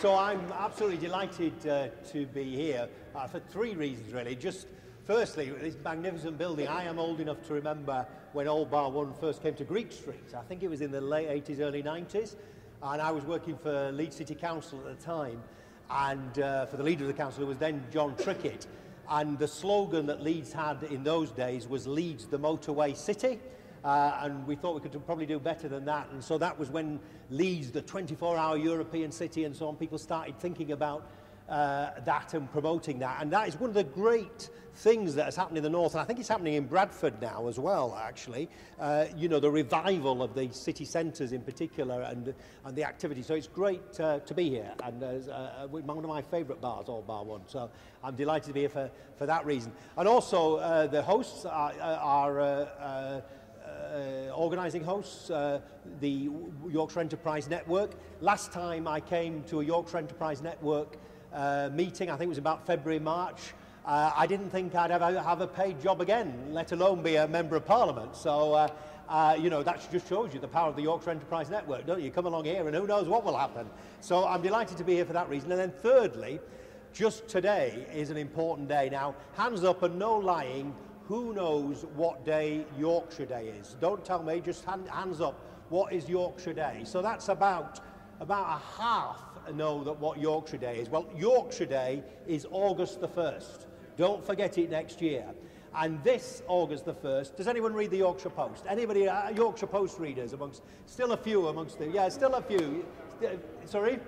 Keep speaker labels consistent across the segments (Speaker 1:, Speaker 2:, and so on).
Speaker 1: So I'm absolutely delighted uh, to be here uh, for three reasons, really. Just firstly, this magnificent building. I am old enough to remember when Old Bar One first came to Greek Street. I think it was in the late 80s, early 90s, and I was working for Leeds City Council at the time. And uh, for the leader of the council, it was then Jon Trickett. And the slogan that Leeds had in those days was Leeds, the motorway city. Uh, and we thought we could probably do better than that. And so that was when Leeds, the 24-hour European city and so on, people started thinking about uh, that and promoting that. And that is one of the great things that has happened in the north, and I think it's happening in Bradford now as well, actually. Uh, you know, the revival of the city centres in particular and, and the activity. So it's great uh, to be here, and uh, uh, one of my favourite bars, Old Bar One. So I'm delighted to be here for, for that reason. And also, uh, the hosts are, are uh, organising hosts, uh, the Yorkshire Enterprise Network. Last time I came to a Yorkshire Enterprise Network uh, meeting, I think it was about February, March, uh, I didn't think I'd ever have a paid job again, let alone be a Member of Parliament. So, uh, uh, you know, that just shows you the power of the Yorkshire Enterprise Network, don't you? Come along here and who knows what will happen. So I'm delighted to be here for that reason. And then thirdly, just today is an important day. Now, hands up and no lying, who knows what day Yorkshire Day is? Don't tell me, just hand, hands up, what is Yorkshire Day? So that's about, about a half know that what Yorkshire Day is. Well, Yorkshire Day is August the 1st. Don't forget it next year. And this August the 1st, does anyone read the Yorkshire Post? Anybody, uh, Yorkshire Post readers amongst, still a few amongst the, yeah, still a few. Sorry?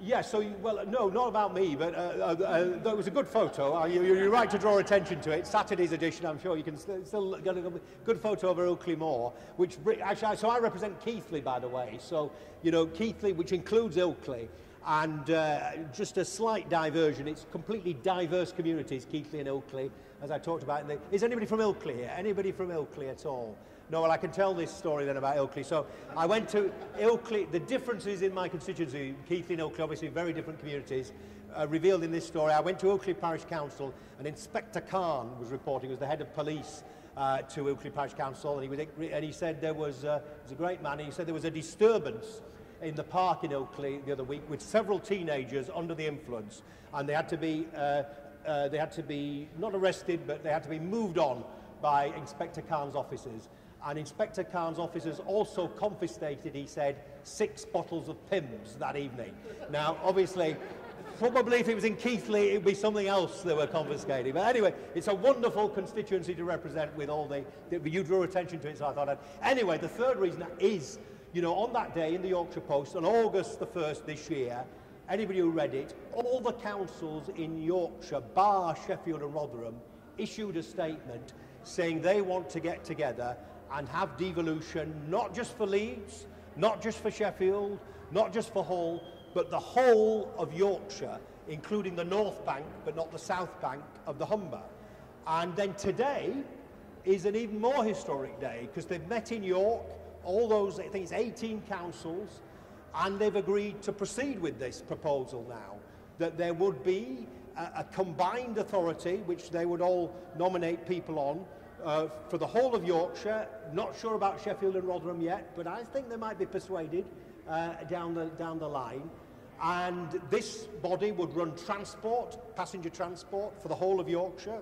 Speaker 1: Yeah, so, you, well, no, not about me, but uh, uh, uh, that was a good photo. Uh, you, you're right to draw attention to it. Saturday's edition, I'm sure you can st still get a good photo of Ilkley Moor, which, actually, so I represent Keighley, by the way. So, you know, Keighley, which includes Ilkley, and uh, just a slight diversion. It's completely diverse communities, Keighley and Ilkley, as I talked about. The, is anybody from Ilkley here? Anybody from Ilkley at all? No, well, I can tell this story then about Ilkley. So I went to Ilkley. The differences in my constituency, Keighley and Ilkley, obviously very different communities, uh, revealed in this story. I went to Ilkley Parish Council, and Inspector Khan was reporting as the head of police uh, to Ilkley Parish Council, and he, was, and he said there was, uh, was a great man, he said there was a disturbance in the park in Ilkley the other week with several teenagers under the influence, and they had to be, uh, uh, they had to be not arrested, but they had to be moved on by Inspector Khan's officers. And Inspector Khan's officers also confiscated, he said, six bottles of Pimm's that evening. Now, obviously, probably if it was in Keighley, it would be something else they were confiscating. But anyway, it's a wonderful constituency to represent with all the, the you drew attention to it, so I thought I'd... Anyway, the third reason is, you know, on that day in the Yorkshire Post, on August the 1st this year, anybody who read it, all the councils in Yorkshire, bar Sheffield and Rotherham, issued a statement saying they want to get together and have devolution not just for Leeds, not just for Sheffield, not just for Hull, but the whole of Yorkshire, including the North Bank, but not the South Bank of the Humber. And then today is an even more historic day because they've met in York, all those, I think it's 18 councils, and they've agreed to proceed with this proposal now, that there would be a, a combined authority, which they would all nominate people on, uh, for the whole of Yorkshire. Not sure about Sheffield and Rotherham yet, but I think they might be persuaded uh, down, the, down the line. And this body would run transport, passenger transport for the whole of Yorkshire,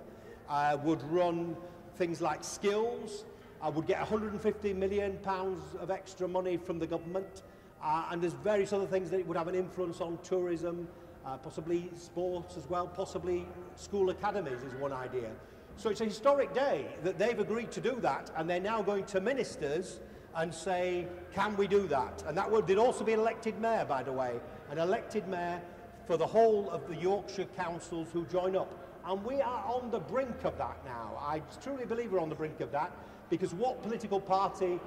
Speaker 1: uh, would run things like skills, uh, would get 150 million pounds of extra money from the government, uh, and there's various other things that would have an influence on tourism, uh, possibly sports as well, possibly school academies is one idea. So it's a historic day that they've agreed to do that, and they're now going to ministers and say, can we do that? And that would, there'd also be an elected mayor, by the way, an elected mayor for the whole of the Yorkshire councils who join up. And we are on the brink of that now. I truly believe we're on the brink of that, because what political party,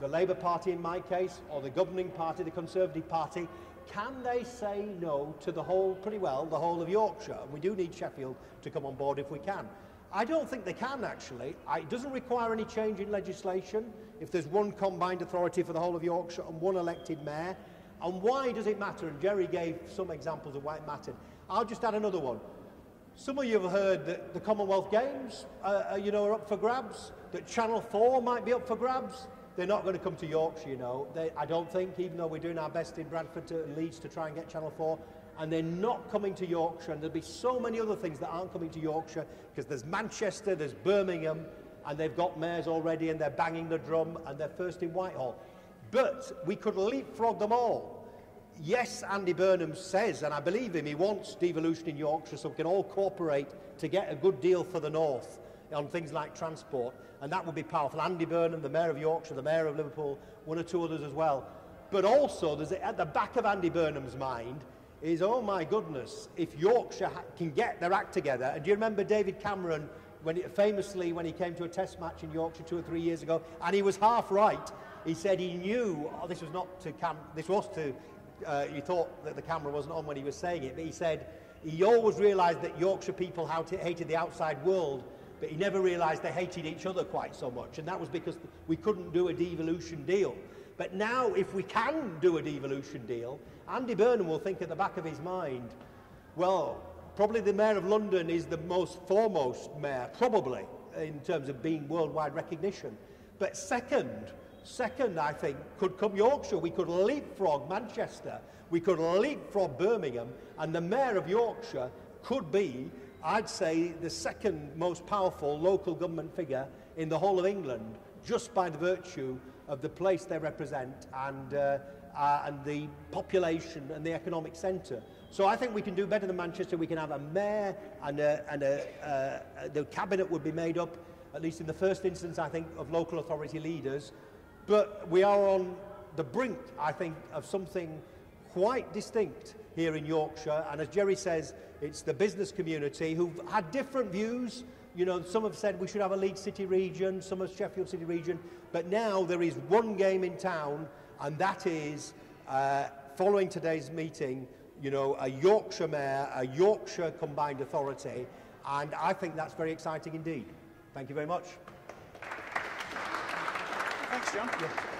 Speaker 1: the Labour Party in my case, or the governing party, the Conservative Party, can they say no to the whole, pretty well, the whole of Yorkshire? And we do need Sheffield to come on board if we can. I don't think they can actually. I, it doesn't require any change in legislation if there's one combined authority for the whole of Yorkshire and one elected mayor. And why does it matter? And Jerry gave some examples of why it mattered. I'll just add another one. Some of you have heard that the Commonwealth Games, uh, uh you know, are up for grabs, that Channel 4 might be up for grabs. they're not going to come to Yorkshire, you know. They, I don't think, even though we're doing our best in Bradford to, and Leeds to try and get Channel 4, and they're not coming to Yorkshire. And there'll be so many other things that aren't coming to Yorkshire because there's Manchester, there's Birmingham, and they've got mayors already and they're banging the drum and they're first in Whitehall. But we could leapfrog them all. Yes, Andy Burnham says, and I believe him, he wants devolution in Yorkshire so we can all cooperate to get a good deal for the North on things like transport, and that would be powerful. Andy Burnham, the Mayor of Yorkshire, the Mayor of Liverpool, one or two others as well. But also, there's at the back of Andy Burnham's mind is, oh my goodness, if Yorkshire can get their act together, and do you remember David Cameron when it, famously when he came to a test match in Yorkshire two or three years ago, and he was half right. He said he knew, oh, this was not to Cam, this was to, uh, he thought that the camera wasn't on when he was saying it, but he said he always realised that Yorkshire people hated the outside world, but he never realised they hated each other quite so much, and that was because we couldn't do a devolution deal. But now, if we can do a devolution deal, Andy Burnham will think at the back of his mind, well, probably the Mayor of London is the most foremost mayor, probably, in terms of being worldwide recognition. But second, second, I think, could come Yorkshire. We could leapfrog Manchester. We could leapfrog Birmingham. And the Mayor of Yorkshire could be, I'd say, the second most powerful local government figure in the whole of England, just by the virtue of the place they represent and, uh, uh, and the population and the economic centre. So I think we can do better than Manchester. We can have a mayor and, a, and a, uh, the cabinet would be made up, at least in the first instance, I think, of local authority leaders. But we are on the brink, I think, of something quite distinct here in Yorkshire. And as Jerry says, it's the business community who've had different views. You know, some have said we should have a Leeds City region, some have Sheffield City region. But now there is one game in town, and that is, uh, following today's meeting, you know, a Yorkshire mayor, a Yorkshire combined authority, and I think that's very exciting indeed. Thank you very much.
Speaker 2: Yeah.